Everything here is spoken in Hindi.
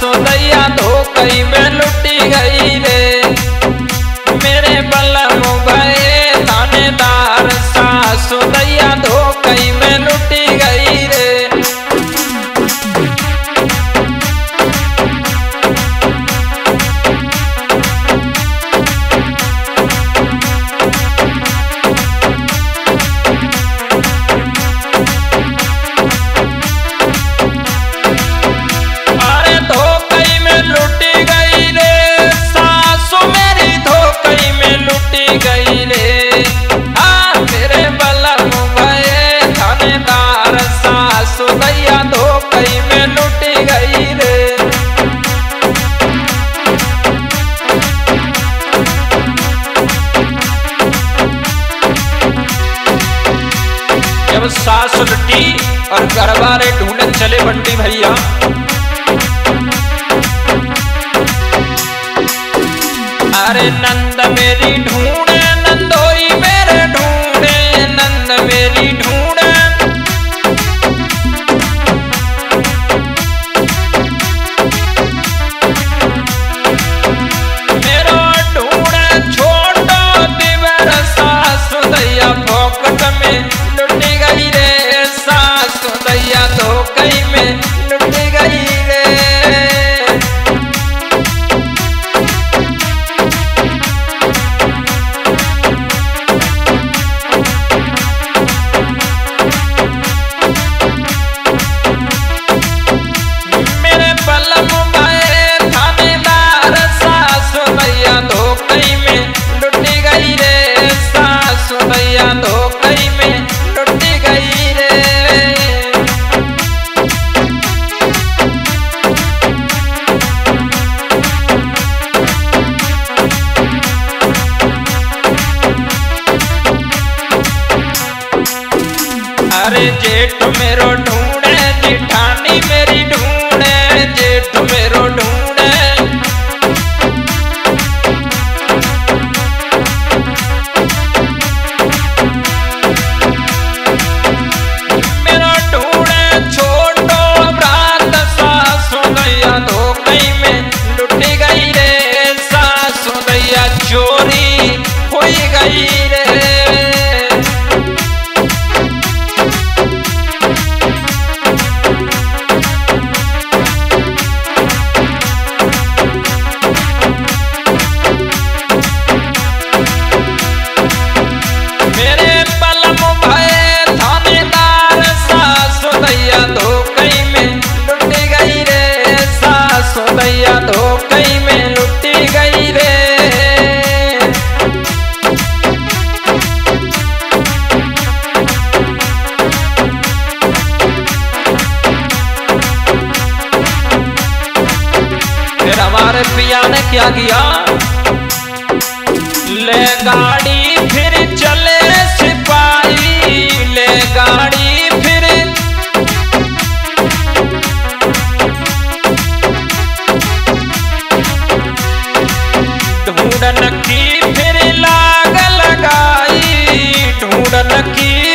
सोलैया धो कई में लुटी गई। जब सास लुटी और घरवारे ढूंढ चले बंटी भैया। अरे नंद मेरी ढूंढ अरे जेठ मेरो ढूंढे, जेठानी मेरी ढूंढे, जेठ मेरो ढूंढे। मेरा ढूंढे छोटो अपराध सासु दैया दो में लुट गई रे, सासू दैया चोरी हुई गई रे। में लुटी गई पिया ने क्या किया? ले गाड़ी फिर चले ढूंढन की फिर लाग लगाई ढूंढन की